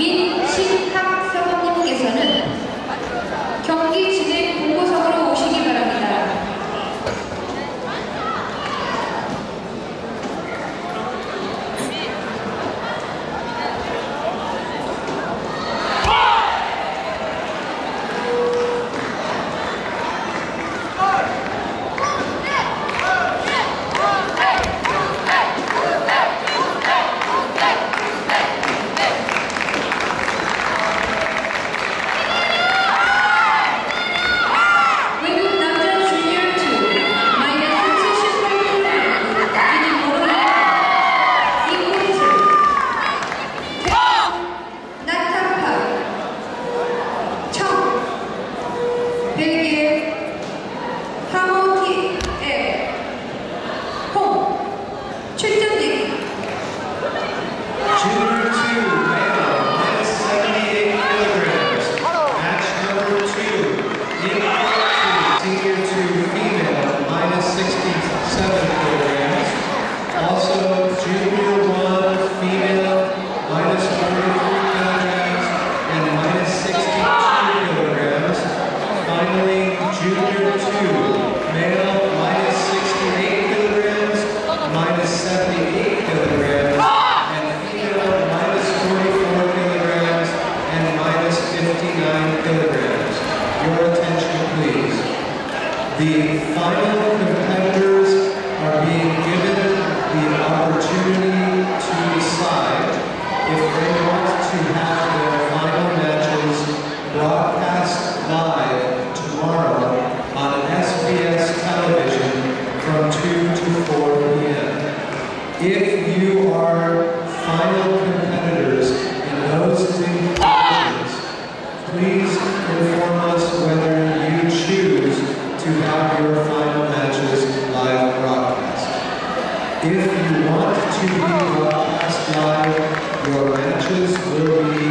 Bien, kilograms. Your attention, please. The final competitors are being given the opportunity to decide if they want to have their final matches brought inform us whether you choose to have your final matches live broadcast. If you want to be broadcast live, your matches will be